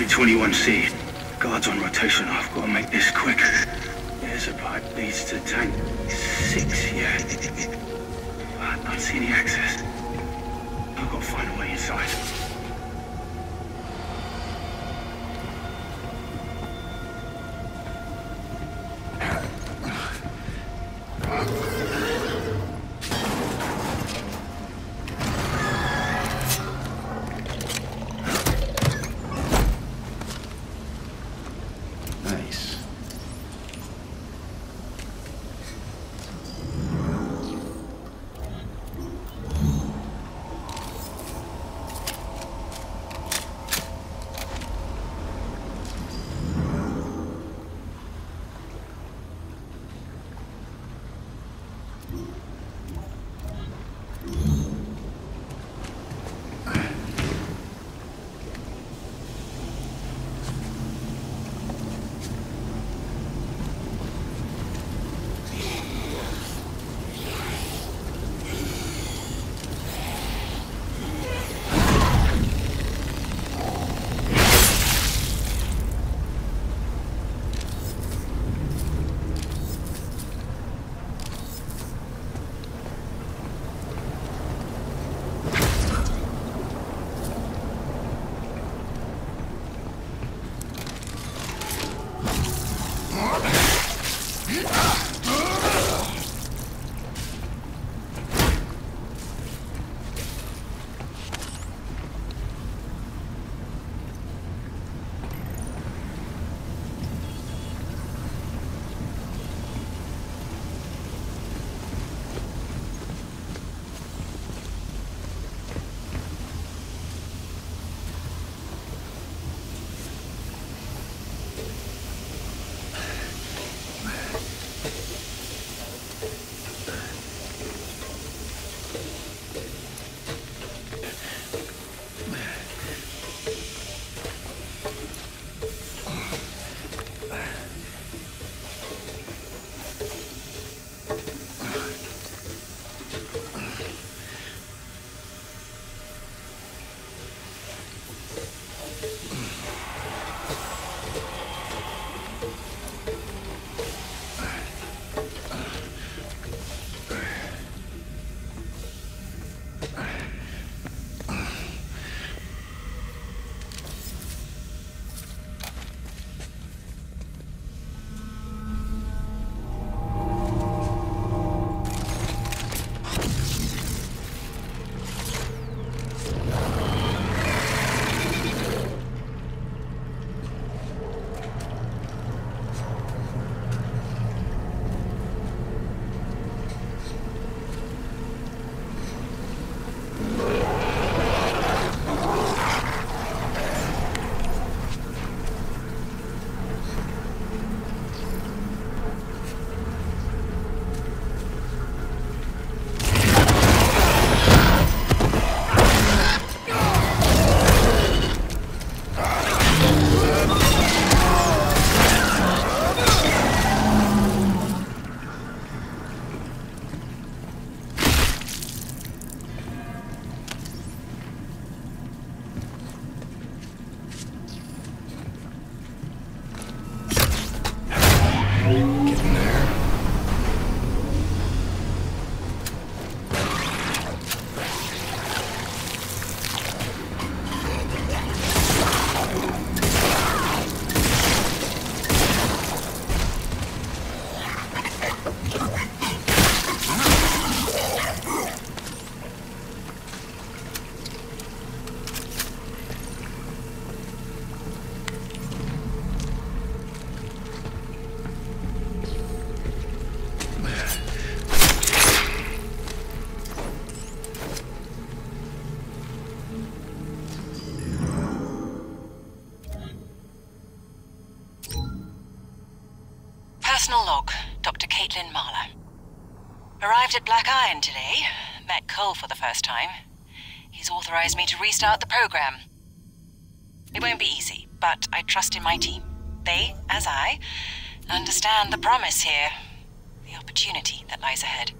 Entry 21C. Guards on rotation. I've got to make this quick. There's a pipe leads to tank six here. I don't see any access. I've got to find a way inside. Yeah. Personal log, Dr. Caitlin Mahler. Arrived at Black Iron today. Met Cole for the first time. He's authorized me to restart the program. It won't be easy, but I trust in my team. They, as I, understand the promise here, the opportunity that lies ahead.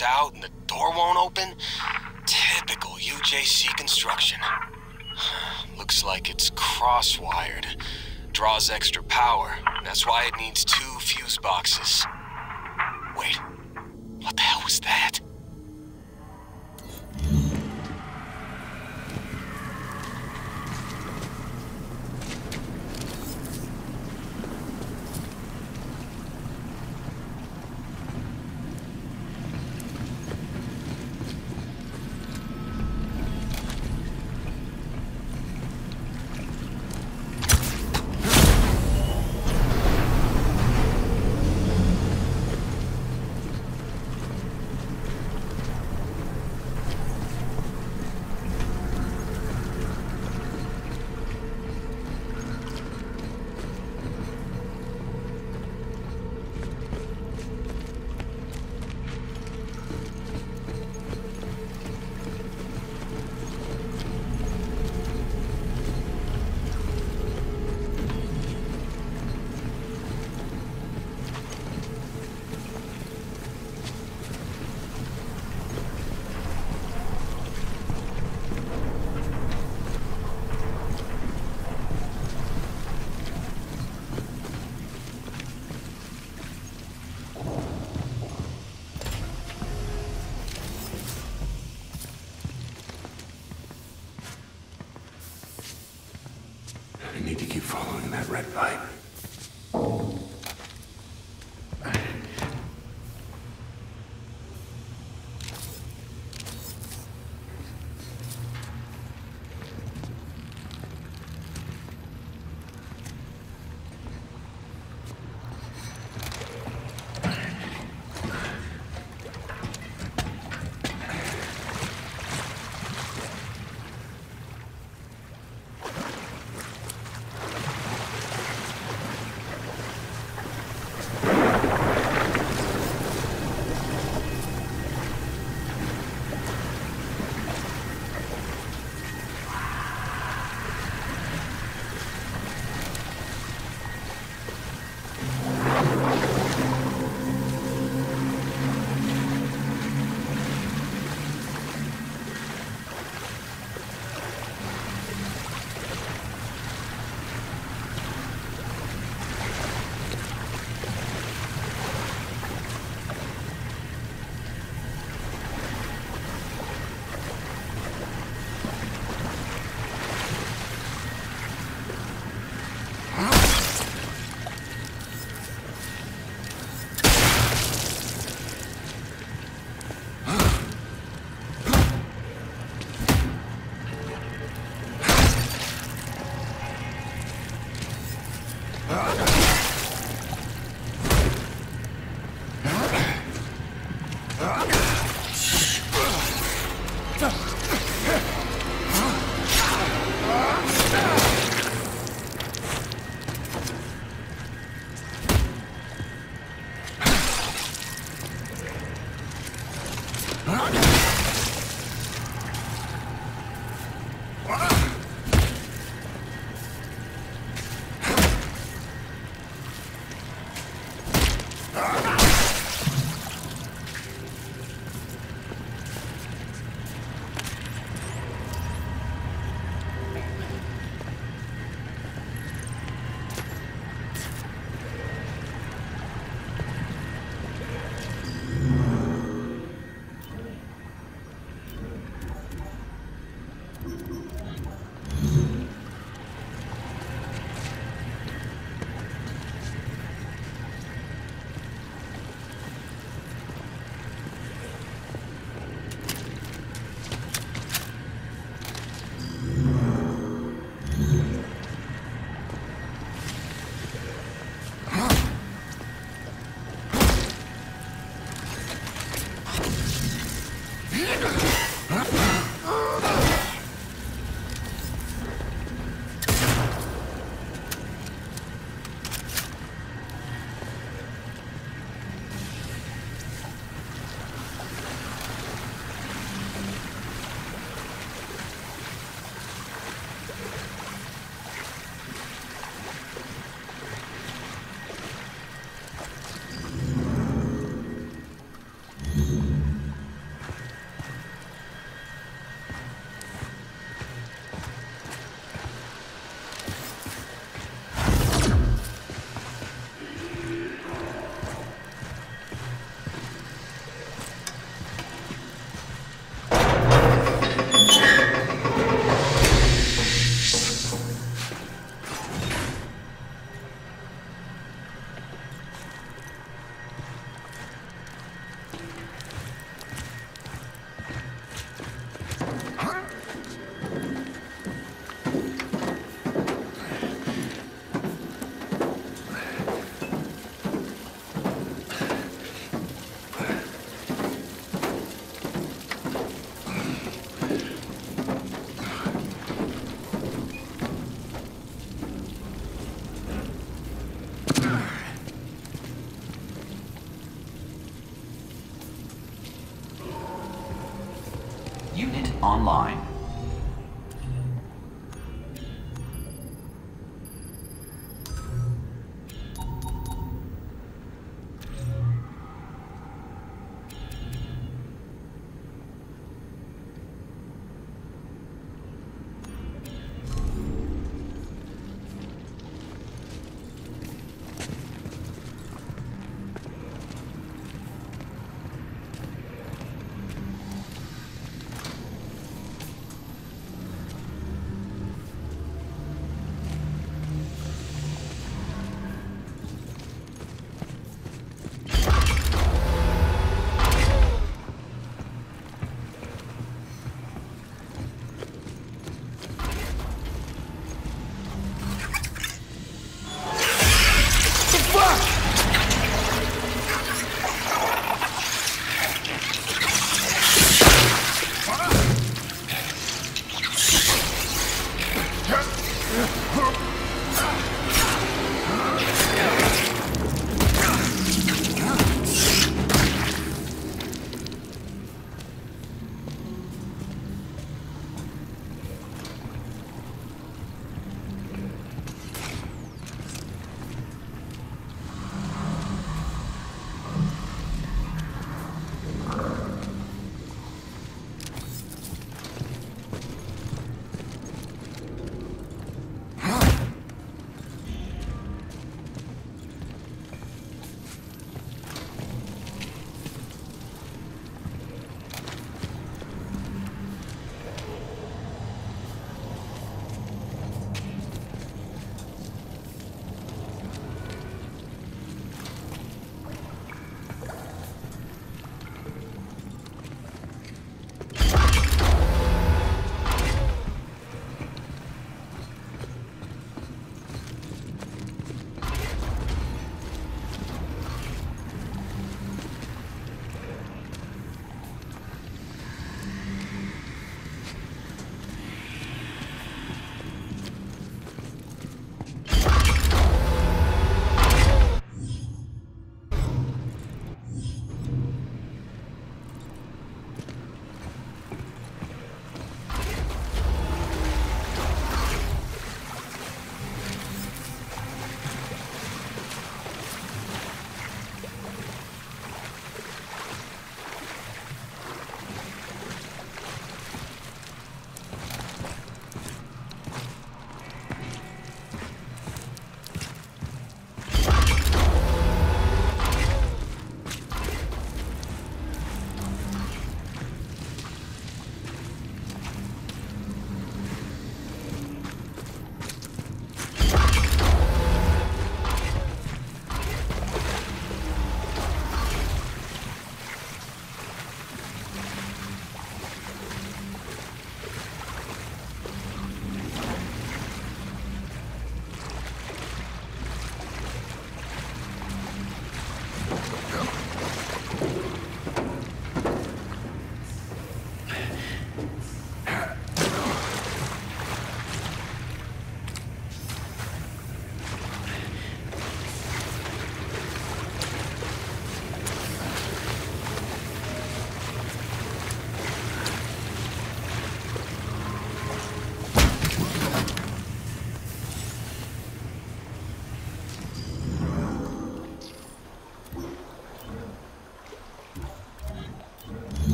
Out and the door won't open? Typical UJC construction. Looks like it's cross-wired. Draws extra power. That's why it needs two fuse boxes.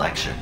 Selection.